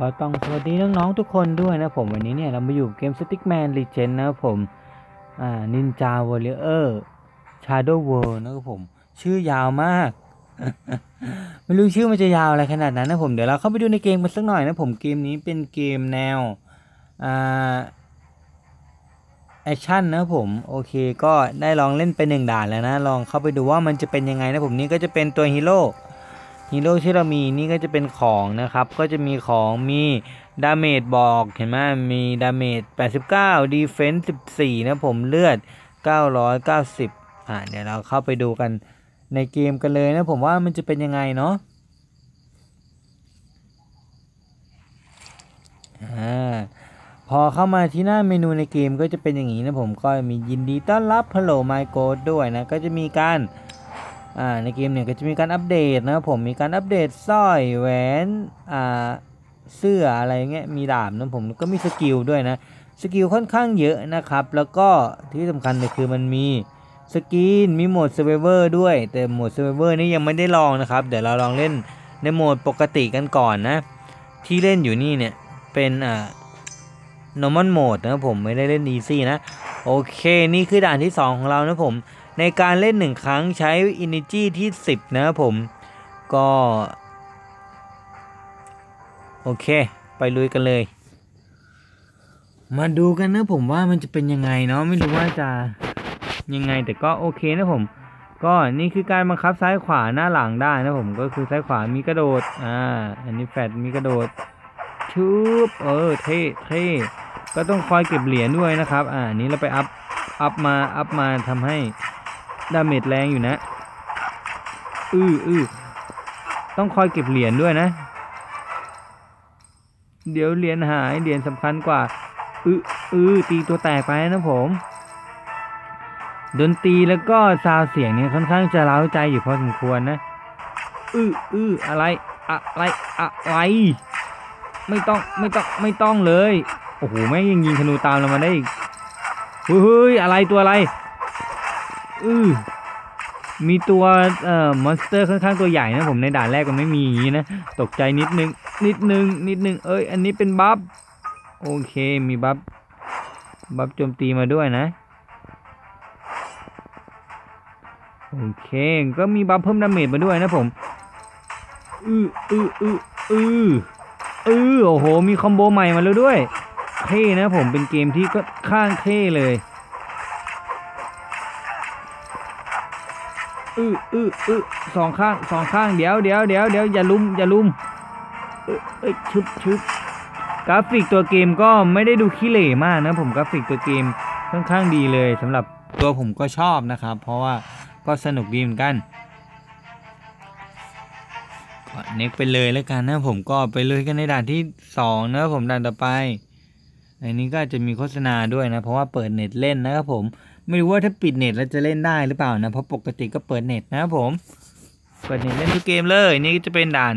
ก็ต้องสวัสดีน้องๆทุกคนด้วยนะผมวันนี้เนี่ยเรามาอยู่เกม Stickman Legend นะครับผมอ่า Ninja Warrior Shadow World นะครับผม ชื่อยาวมาก ไม่รู้ชื่อมันจะยาวอะไรขนาดนั้นนะผมเดี๋ยวเราเข้าไปดูในเกมกันสักหน่อยนะผมเกมนี้เป็นเกมแนวอ่าแอคชั่นนะผมโอเคก็ได้ลองเล่นไปหนึ่งด่านแล้วนะ ลองเข้าไปดูว่ามันจะเป็นยังไงนะผมนี่ก็จะเป็นตัวฮีโร่ ฮีโร่ที่เรามีนี่ก็จะเป็นของนะครับ ก็จะมีของมี damage บอกเห็นไหมมี damage 89 defense 14 นะผมเลือด 990 อ่าเดี๋ยวเราเข้าไปดูกันในเกมกันเลยนะผมว่ามันจะเป็นยังไงเนาะอ่าพอเข้ามาที่หน้าเมนูในเกมก็จะเป็นอย่างนี้นะผมก็มียินดีต้อนรับ Hello My g o ด้วยนะ ก็จะมีการ อ่าในเกมเนี่ยก็จะมีการอัปเดตนะครับผมมีการอัปเดตสร้อยแหวนอ่าเสื้ออะไรเงี้ยมีดาบนะผมก็มี skill ด้วยนะ skill ค่อนข้างเยอะนะครับ แล้วก็ที่สำคัญเลยคือมันมี skin มีโหมด Survivor ด้วย แต่โหมด Survivor นี่ยังไม่ได้ลองนะครับ เดี๋ยวเราลองเล่นในโหมดปกติกันก่อนนะ ที่เล่นอยู่นี่เนี่ย เป็นอ่า normal mode นะผมไม่ได้เล่น easy นะ โอเค นี่คือด่านที่ 2 ของเรานะผม ในการเล่น1ครั้งใช้ energy ที่ 10 นะครับผม ก็ โอเค ไปลุยกันเลย มาดูกันนะผมว่ามันจะเป็นยังไงเนาะไม่รู้ว่าจะยังไงแต่ก็โอเคนะผม ก็นี่คือการบังคับซ้ายขวาหน้าหลังได้นะผมก็คือซ้ายขวามีกระโดดอ่าอันนี้แฟดมีกระโดดชุบเออเท่เท่ก็ต้องคอยเก็บเหรียญด้วยนะครับ อ่านี้เราไปอัพอัพมาอัพมาทำให้ damage แรงอยู่นะ อืออือต้องคอยเก็บเหรียญด้วยนะ เดี๋ยวเหรียญหายเหรียญสำคัญกว่า อืออือตีตัวแตกไปนะผม ดนตรีแล้วก็ซาวเสียงเนี่ยค่อนข้างจะเร้าใจอยู่พอสมควรนะ อืออืออะไร อะไร อะไร ไม่ต้อง ไม่ต้อง ไม่ต้องเลย โอ้โห แม่งยังยิงธนูตามเรามาได้อีกเฮ้ย อะไรตัวอะไร อือมีตัวเอ่อ monster ค่อนข้างตัวใหญ่นะผมในด่านแรกก็ไม่มีอย่างนี้นะ ตกใจนิดนึง นิดนึง นิดนึง เอ้ย อันนี้เป็น buff โอเค มี buff buff โจมตีมาด้วยนะ โอเค ก็มี buff เพิ่ม damage มาด้วยนะผม อืออืออืออือเออโอ้โห มี combo ใหม่มาแล้วด้วย เท่นะผม เป็นเกมที่ค่อนข้างเท่เลย อืออืออือสองข้างสองข้างเดี๋ยวเดี๋ยวเดี๋ยวเดี๋ยวอย่ารุมอย่ารุมเอ้ยเอ้ยชึบชึบกราฟิกตัวเกมก็ไม่ได้ดูขี้เหร่มากนะผมกราฟิกตัวเกมค่อนข้างดีเลยสำหรับตัวผมก็ชอบนะครับ เพราะว่าก็สนุกดีเหมือนกันก็เน็กไปเลยแล้วกันนะผมก็ไปเลยกันในด่านที่สองนะครับผมด่านต่อไป อันนี้ก็จะมีโฆษณาด้วยนะ เพราะว่าเปิดเน็ตเล่นนะครับผม ไม่รู้ว่าถ้าปิดเน็ตแล้วจะเล่นได้หรือเปล่านะ เพราะปกติก็เปิดเน็ตนะครับผม เปิดเน็ตเล่นทุกเกมเลย นี่จะเป็นด่าน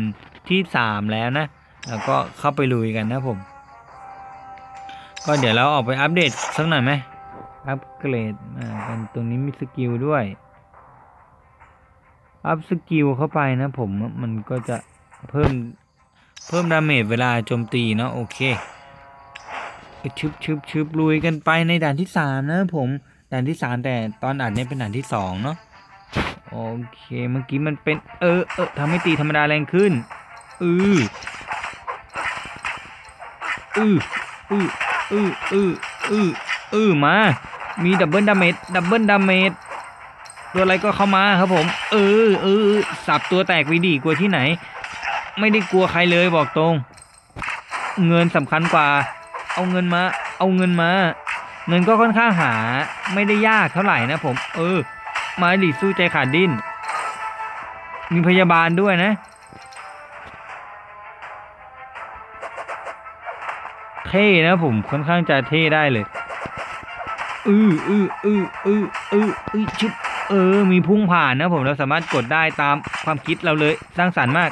ที่สามแล้วนะ แล้วก็เข้าไปลุยกันนะผม ก็เดี๋ยวเราออกไปอัปเดตสักหน่อยไหมอัปเกรดอ่ากันตรงนี้มี skill ด้วย อัพ skill เข้าไปนะผม มันก็จะเพิ่มเพิ่ม damage เวลาโจมตีเนาะโอเค ชึบชึบชึบลุยกันไปในด่านที่สามนะผมด่านที่สามแต่ตอนอัดเนี่ยเป็นด่านที่สองเนาะโอเคเมื่อกี้มันเป็นเออเออทำให้ตีธรรมดาแรงขึ้นอืออืออืออืออืออืออือมา มี double damage double damage ตัวอะไรก็เข้ามาครับผม เออเออสับตัวแตกไปดีกลัวที่ไหน ไม่ได้กลัวใครเลยบอกตรง เงินสำคัญกว่า เอาเงินมา เอาเงินมา เงินก็ค่อนข้างหาไม่ได้ยากเท่าไหร่นะผม เออ มาดิสู้ใจขาดดิ้น มีพยาบาลด้วยนะเท่นะผมค่อนข้างจะเท่ได้เลยอืออืออืออืออืออือชุบเออ มีพุ่งผ่านนะผมเราสามารถกดได้ตามความคิดเราเลยสร้างสรรค์มาก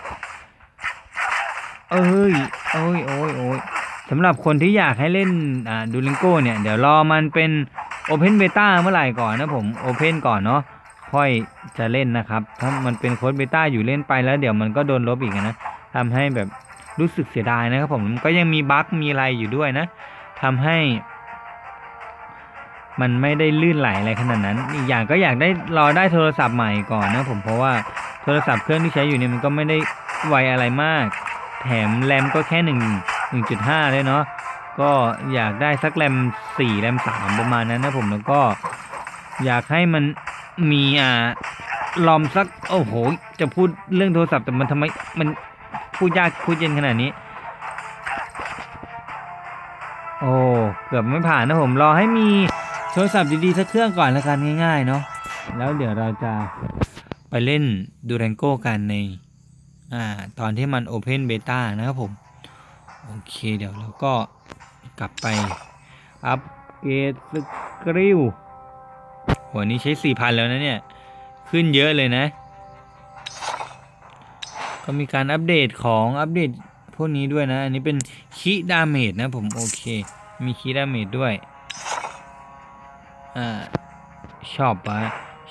เอ้ยโอ้ยโอ้ยโอ้ย สำหรับคนที่อยากให้เล่นดูลิงโก้เนี่ย เดี๋ยวรอมันเป็น Open Beta เมื่อไหร่ก่อนนะผม Open ก่อนเนาะค่อยจะเล่นนะครับ ถ้ามันเป็นโค้ดเบต้าอยู่เล่นไปแล้วเดี๋ยวมันก็โดนลบอีกนะทำให้แบบรู้สึกเสียดายนะครับผมก็ยังมีบั๊กมีอะไรอยู่ด้วยนะทำให้มันไม่ได้ลื่นไหลอะไรขนาดนั้น อีกอย่างก็อยากได้รอได้โทรศัพท์ใหม่ก่อนนะผมเพราะว่าโทรศัพท์เครื่องที่ใช้อยู่เนี่ยมันก็ไม่ได้ไวอะไรมาก แถมแรมก็แค่หนึ่ง หนึ่งจุดห้าเลยเนาะก็อยากได้สักแรมสี่แรมสามประมาณนั้นนะผมแล้วก็อยากให้มันมีอ่าลอมสักโอ้โห จะพูดเรื่องโทรศัพท์แต่มันทำไมมันพูดยากพูดเย็นขนาดนี้ โอ้เกือบไม่ผ่านนะผมรอให้มีโทรศัพท์ดีๆสักเครื่องก่อนแล้วกันง่ายๆเนาะแล้วเดี๋ยวเราจะไปเล่นดูรันโก้กันในอ่าตอนที่มัน Open Beta นะครับผม โอเคเดี๋ยวเราก็กลับไป อัปเกรด skill ตัวนี้ใช้4,000แล้วนะเนี่ย ขึ้นเยอะเลยนะ ก็มีการอัปเดตของอัปเดตพวกนี้ด้วยนะ อันนี้เป็น cri damage นะผมโอเค มี cri damage ด้วย อ่าช็อปะ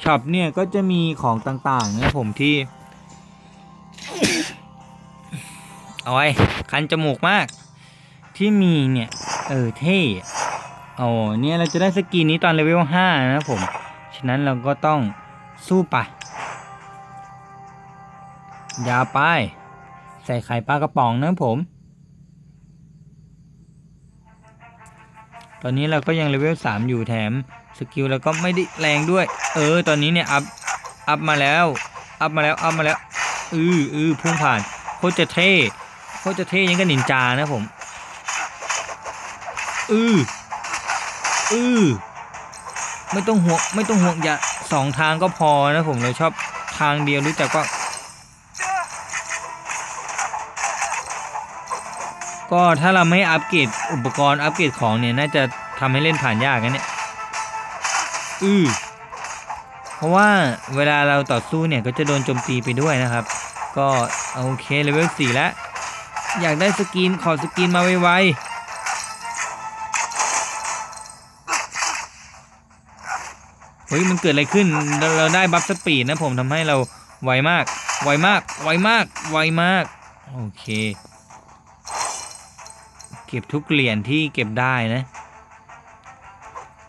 ช็อปเนี่ยก็จะมีของต่างๆนะผมที่ เอาไว้คันจมูกมาก ที่มีเนี่ย เออเท่โอ้เนี่ยเราจะได้ skin นี้ตอน level 5นะผม ฉะนั้นเราก็ต้องสู้ไปยาไป ใส่ไข่ปลากระป๋องนะผม ตอนนี้เราก็ยังเลเวล3อยู่แถม skill เราก็ไม่ได้แรงด้วย เออ ตอนนี้เนี่ยอัพ อัพมาแล้ว อัพมาแล้ว อัพมาแล้ว อืออือพุ่งผ่านโคตรจะเท่ โคตรจะเท่ยังกับนินจานะผม อืออือไม่ต้องห่วงไม่ต้องห่วงอย่าสองทางก็พอนะผมเราชอบทางเดียวรู้จักว่าก็ถ้าเราไม่อัปเกรดอุปกรณ์อัปเกรดของเนี่ยน่าจะทำให้เล่นผ่านยากนะเนี่ย อือเพราะว่าเวลาเราต่อสู้เนี่ยก็จะโดนโจมตีไปด้วยนะครับ ก็โอเคเลเวล4แล้ว อยากได้ skin ขอ skin มาไวๆเฮ้ยมันเกิดอะไรขึ้นเราเราได้ buff speed นะผมทำให้เราไวมาก ไวมาก ไวมาก ไวมาก โอเค เก็บทุกเหรียญที่เก็บได้นะ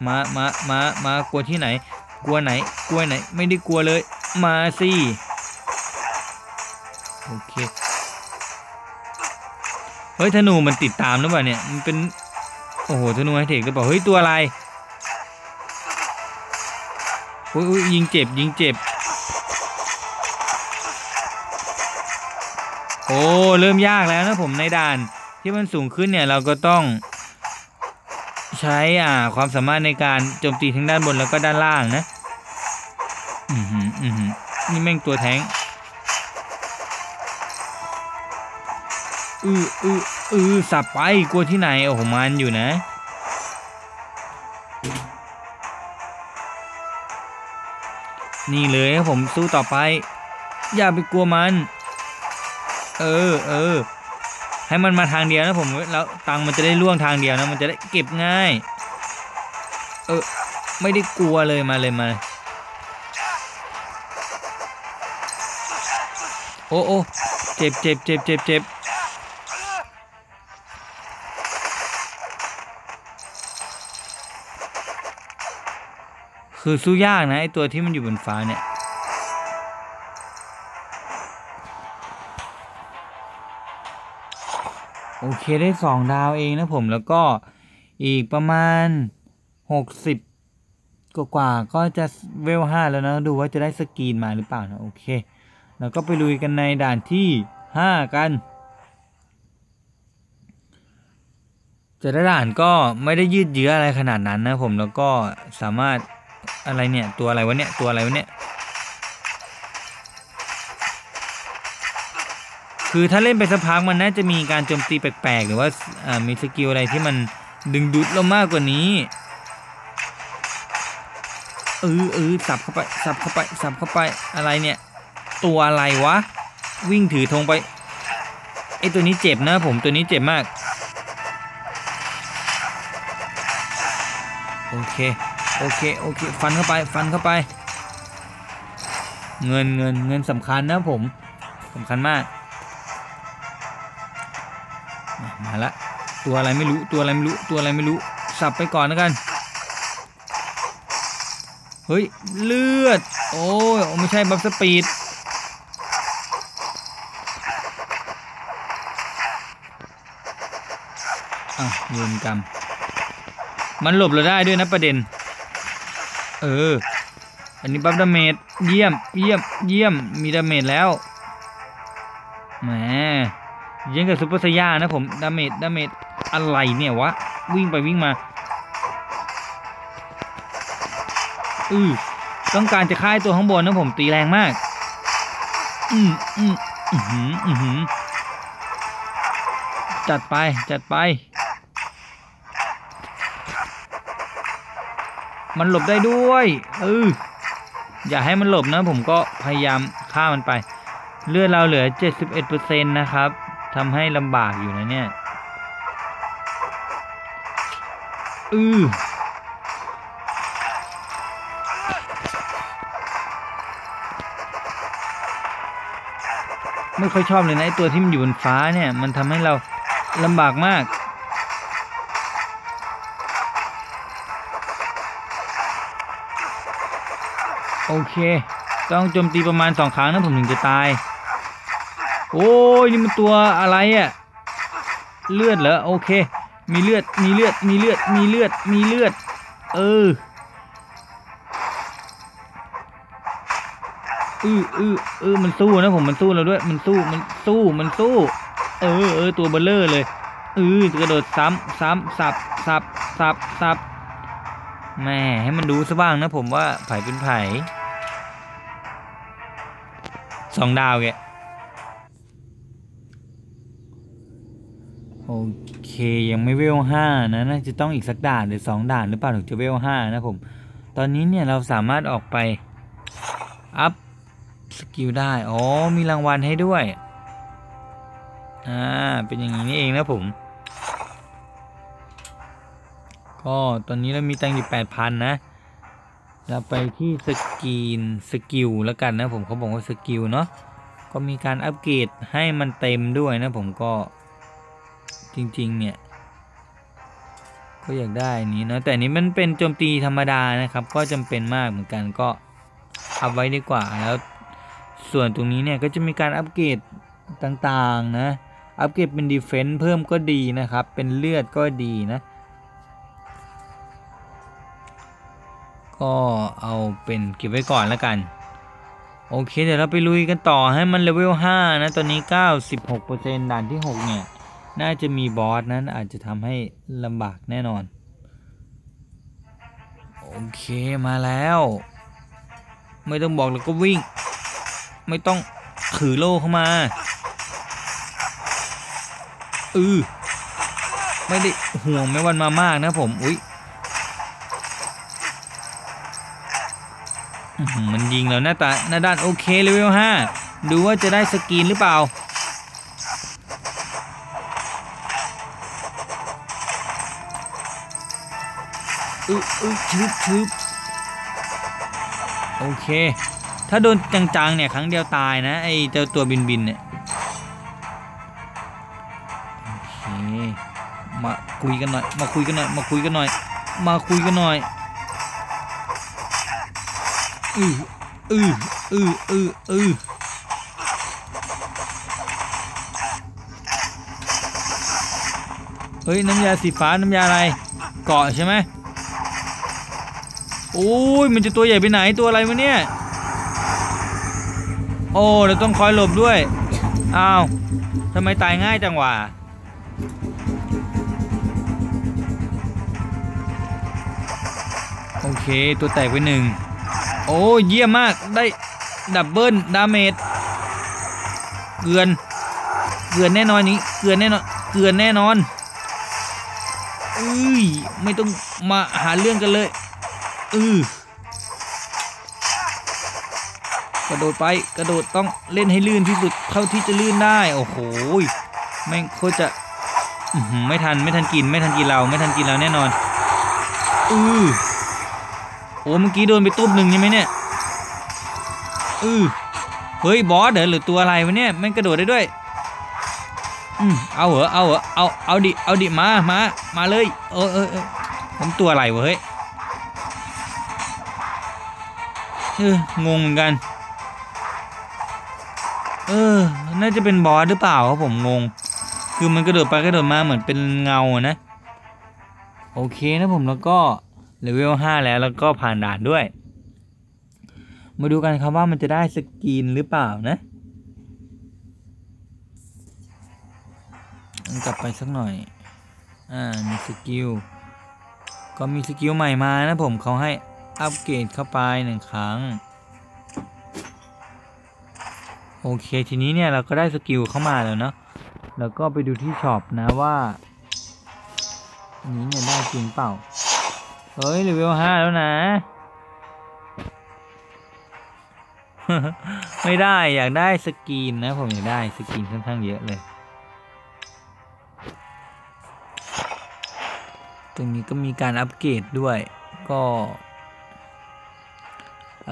มามามามากลัวที่ไหน กลัวไหน กลัวไหน ไม่ได้กลัวเลย มาสิ โอเค ฮ้ยธนูมันติดตามหรือเปล่าเนี่ยมันเป็นโอ้โหธนูไฮเทคหรือเปล่าเฮ้ยตัวอะไรอุ้ยอุ้ยยิงเจ็บยิงเจ็บ โอ้เริ่มยากแล้วนะผมในด่านที่มันสูงขึ้นเนี่ยเราก็ต้องใช้อ่าความสามารถในการโจมตีทั้งด้านบนแล้วก็ด้านล่างนะอือหืออือหือนี่แม่งตัวแทงอืออือ อือสับไปกลัวที่ไหนโอ้โหมันอยู่นะ นี่เลยครับผมสู้ต่อไป อย่าไปกลัวมัน เออเออให้มันมาทางเดียวนะผมแล้วตังมันจะได้ล่วงทางเดียวนะมันจะได้เก็บง่าย เออไม่ได้กลัวเลยมาเลยมาโอ้โอ้เจ็บเจ็บเจ็บเจ็บเจ็บ คือสู้ยากนะไอตัวที่มันอยู่บนฟ้าเนี่ย โอเคได้สองดาวเองนะผมแล้วก็อีกประมาณหกสิบกว่าก็จะเวลห้าแล้วนะดูว่าจะได้สกรีนมาหรือเปล่านะโอเค แล้วก็ไปลุยกันในด่านที่ห้ากันแต่ละด่านก็ไม่ได้ยืดเยื้ออะไรขนาดนั้นนะผมแล้วก็สามารถ อะไรเนี่ย ตัวอะไรวะเนี่ย ตัวอะไรวะเนี่ย คือถ้าเล่นไปสักพักมันน่าจะมีการโจมตีแปลกๆ หรือว่ามีสกิลอะไรที่มันดึงดูดเรามากกว่านี้เออเออสับเข้าไปสับเข้าไปสับเข้าไปอะไรเนี่ย ตัวอะไรวะ วิ่งถือธงไปไอตัวนี้เจ็บนะผมตัวนี้เจ็บมาก โอเค โอเคโอเคฟันเข้าไปฟันเข้าไป เงินเงินเงินสำคัญนะผมสำคัญมาก มาละตัวอะไรไม่รู้ตัวอะไรไม่รู้ตัวอะไรไม่รู้สับไปก่อนแล้วกันเฮ้ยเลือด โอ้ยไม่ใช่ buff speedอะเวรกรรมมันหลบเราได้ด้วยนะประเด็น เออ อันนี้ buff damage เยี่ยม เยี่ยม เยี่ยม มี damage แล้ว แหมยิงกับซุปเปอร์ไซย่านะผม damage damage อะไรเนี่ยวะ วิ่งไปวิ่งมา อือต้องการจะฆ่าไอ้ตัวข้างบนนะผมตีแรงมาก อืมอืมอือหืออือหือจัดไป จัดไป มันหลบได้ด้วยเอออย่าให้มันหลบนะ ผมก็พยายามฆ่ามันไป เลือดเราเหลือ 71%นะครับทำให้ลำบากอยู่นะเนี่ยอือไม่ค่อยชอบเลยนะไอตัวที่มันอยู่บนฟ้าเนี่ย มันทำให้เราลำบากมาก โอเค ต้องโจมตีประมาณสองครั้งนะผมถึงจะตาย โอ้ยนี่มันตัวอะไรอะ่ะ เลือดเหรอโอเค มีเลือดมีเลือดมีเลือดมีเลือดมีเลือด เอออืออือเออมันสู้นะผมมันสู้เราด้วยมันสู้มันสู้มันสู้ เออเออตัวเบลเลอร์เลยเออกระโดดซ้ำซ้ำสับสับสับสับ แม่ให้มันดูซะบ้างนะผมว่าไผ่เป็นไผ่สองดาวแกโอเคยังไม่เวลห้านะน่าจะต้องอีกสักด่านหรือสองด่านหรือเปล่าถึงจะเวลห้านะผม ตอนนี้เนี่ยเราสามารถออกไป up skill ได้ อ๋อ มีรางวัลให้ด้วย อ่า เป็นอย่างนี้นี่เองนะผม ก็ตอนนี้เรามีตังค์อยู่แปดพันนะเราไปที่ skin skill แล้วกันนะผมเขาบอกว่า skill เนาะก็มีการอัปเกรดให้มันเต็มด้วยนะผมก็จริงๆเนี่ยก็อยากได้นี้นะแต่นี้มันเป็นโจมตีธรรมดานะครับ ก็จำเป็นมากเหมือนกันก็เอาไว้ดีกว่าแล้วส่วนตรงนี้เนี่ยก็จะมีการอัปเกรดต่างๆนะอัปเกรดเป็น defense เพิ่มก็ดีนะครับ เป็นเลือดก็ดีนะ ก็เอาเป็นเก็บไว้ก่อนแล้วกัน โอเค เดี๋ยวเราไปลุยกันต่อให้มันเลเวล5นะ ตอนนี้ 96%ด่านที่ 6 เนี่ย น่าจะมีบอสนั้นอาจจะทำให้ลำบากแน่นอน โอเคมาแล้ว ไม่ต้องบอกแล้วก็วิ่ง ไม่ต้องถือโล่เข้ามาอือไม่ได้ห่วงแม้วันมามากนะผม อุ๊ย ยิงแล้วหน้าตาหน้าด้านโอเคเลเวลห้าดูว่าจะได้สกรีนหรือเปล่า อึอึชึบชึบโอเค ถ้าโดนจังๆเนี่ยครั้งเดียวตายนะไอเจ้าตัวบินบินๆเนี่ยโอเคมาคุยกันหน่อยมาคุยกันหน่อยมาคุยกันหน่อยมาคุยกันหน่อยอือ อืออืออืออือเฮ้ย น้ำยาสีฟ้า น้ำยาอะไร เกาะใช่ไหมโอ้ย มันจะตัวใหญ่ไปไหนตัวอะไรวะเนี่ย โอ้เราต้องคอยหลบด้วย อ้าวทำไมตายง่ายจังวะโอเค ตัวแตกไปหนึ่ง อ้เยี่ยมมากได้ double damage เกลือนเกลือนแน่นอนนี้เกลือนแน่นอนเกลือนแน่นอนเอ้ยไม่ต้องมาหาเรื่องกันเลยอือกระโดดไปกระโดดต้องเล่นให้ลื่นที่สุดเท่าที่จะลื่นได้โอ้โหแม่งโคตรจะไม่ทันไม่ทันกินไม่ทันกินเราไม่ทันกินเราแน่นอนอือ โอ้เมื่อกี้โดนไปตุ้มหนึ่งใช่ไหมเนี่ยอือเฮ้ยบอสเดี๋ยวหรือตัวอะไรวะเนี่ยแม่งกระโดดได้ด้วยออืมเอาเหรอเอาเหรอเอาเอาดิเอาดิมามามาเลยเออเออเออผมตัวอะไรวะเฮ้ยเอองงเหมือนกันเออน่าจะเป็น boss หรือเปล่าครับผมงง คือมันกระโดดไปกระโดดมาเหมือนเป็นเงาอะนะ โอเคนะผมแล้วก็ เลเวล5แล้วแล้วก็ผ่านด่านด้วย มาดูกันครับว่ามันจะได้ skin หรือเปล่านะกลับไปสักหน่อย อ่า มี skill ก็มี skill ใหม่มานะผมเขาให้อัปเกรดเข้าไปหนึ่งครั้ง โอเค ทีนี้เนี่ยเราก็ได้ skill เข้ามาแล้วเนาะ แล้วก็ไปดูที่ shop นะว่าอันนี้เนี่ยได้จริงเปล่า เฮ้ยเลเวลห้าแล้วนะ ไม่ได้อยากได้ skin นะ ผมอยากได้ skin ค่อนข้างเยอะเลย ตรงนี้ก็มีการอัปเกรดด้วย ก็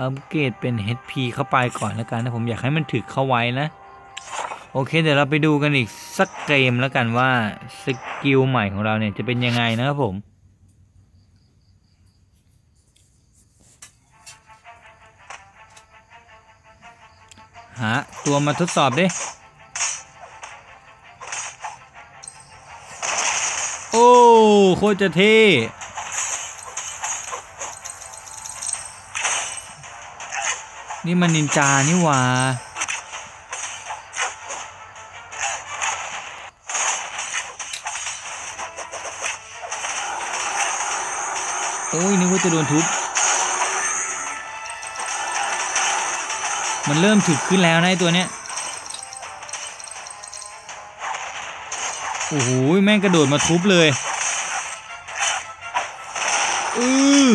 อัปเกรดเป็น HP เข้าไปก่อนแล้วกันนะผมอยากให้มันถึกเข้าไว้นะ โอเค เดี๋ยวเราไปดูกันอีกสักเกมแล้วกันว่า skill ใหม่ของเราเนี่ยจะเป็นยังไงนะครับผม หาตัวมาทดสอบดิ โอ้โคตรจะเท่นี่มันนินจานี่หว่าโอ้ยนึกว่าจะโดนทุบ มันเริ่มถึกขึ้นแล้วนะไอตัวเนี้ยโอ้โหแม่งกระโดดมาทุบเลยอือ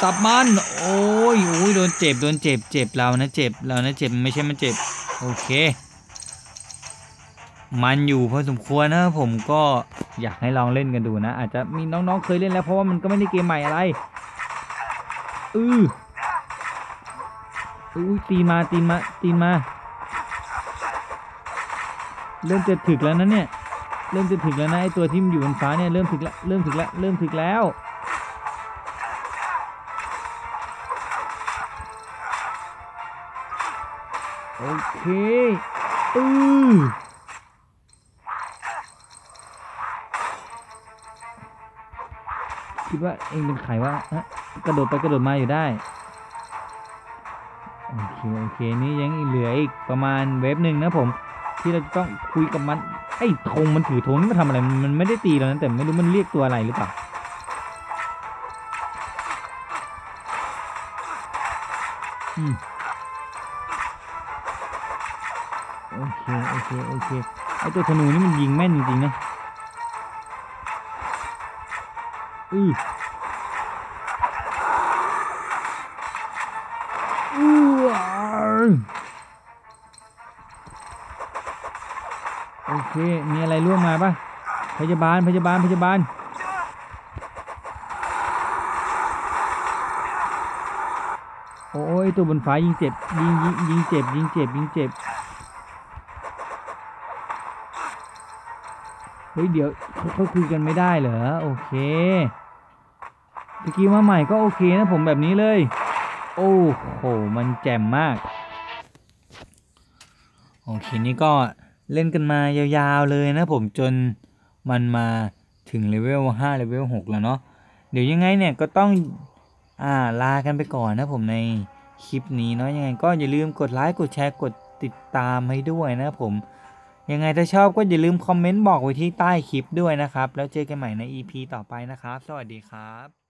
สับมัน โอ้ยโอ้ยโดนเจ็บ โดนเจ็บ เจ็บเรานะ เจ็บเรานะ เจ็บ ไม่ใช่มันเจ็บ โอเค มันอยู่พอสมควรนะผมก็ อยากให้ลองเล่นกันดูนะ อาจจะมีน้องๆเคยเล่นแล้วเพราะว่ามันก็ไม่ได้เกมใหม่อะไรอืออุ้ยตีมาตีมาตีมา เริ่มจะถึกแล้วนะเนี่ย เริ่มจะถึกแล้วนะไอตัวที่มันอยู่บนฟ้าเนี่ยเริ่มถึกแล้วเริ่มถึกแล้วเริ่มถึกแล้วโอเค เองเป็นใครวะฮะกระโดดไปกระโดดมาอยู่ได้โอเคโอเคนี่ยังเหลืออีกประมาณเวฟหนึ่งนะผม ที่เราจะต้องคุยกับมันไอ้ธงมันถือธงนี่มันทำอะไรมันไม่ได้ตีเรานะแต่ไม่รู้มันเรียกตัวอะไรหรือเปล่าอโอเคโอเคโอเคไอตัวธนูนี่มันยิงแม่นจริงๆนะอืออื้ พยาบาล พยาบาล พยาบาล โอ้ยตัวบนฟ้ายิงเจ็บ ยิงยิงยิงเจ็บ ยิงเจ็บ ยิงเจ็บ เฮ้ย เดี๋ยวเขาเขาคุยกันไม่ได้เหรอ โอเคตะกี้มาใหม่ก็โอเคนะผมแบบนี้เลย โอ้โห มันแจ่มมาก โอเค นี่ก็เล่นกันมายาวๆเลยนะผมจน มันมาถึงเลเวล5เลเวล6แล้วเนาะเดี๋ยวยังไงเนี่ยก็ต้องอ่าลากันไปก่อนนะผมในคลิปนี้เนาะยังไงก็อย่าลืมกดไลค์กดแชร์กดติดตามให้ด้วยนะผมยังไงถ้าชอบก็อย่าลืมคอมเมนต์บอกไว้ที่ใต้คลิปด้วยนะครับ แล้วเจอกันใหม่ใน EP ต่อไปนะครับ สวัสดีครับ